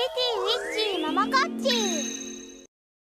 ウィッチーママカッチ